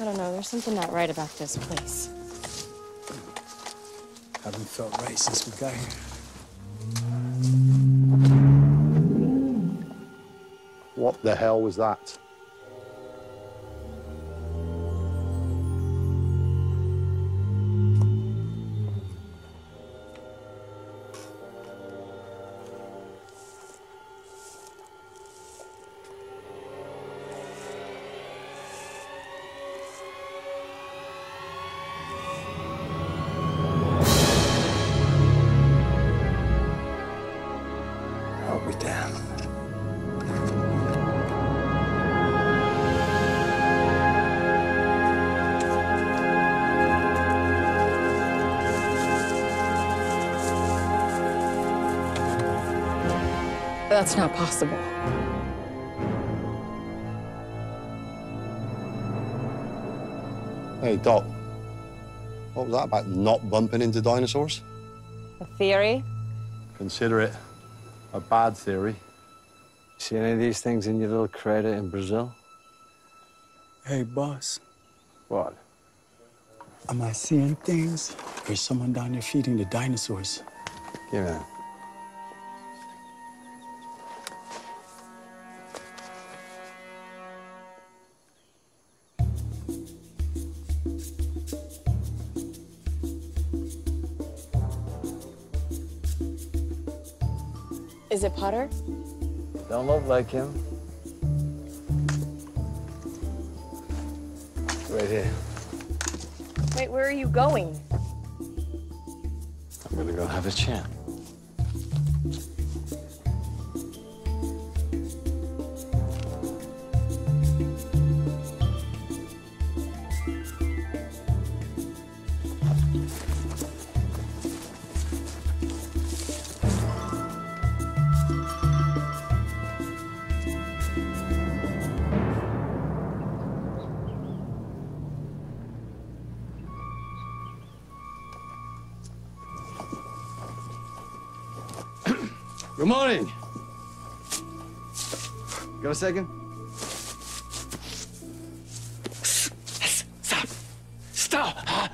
I don't know. There's something not right about this place. Haven't felt right since we got here. What the hell was that? That's not possible. Hey, Doc. What was that about not bumping into dinosaurs? A theory? Consider it a bad theory. See any of these things in your little crater in Brazil? Hey, boss. What? Am I seeing things? Or is someone down there feeding the dinosaurs? Give me that. Is it Potter? Don't look like him. Right here. Wait, where are you going? I'm gonna go have a chat. Good morning. Got a second? Stop! Stop!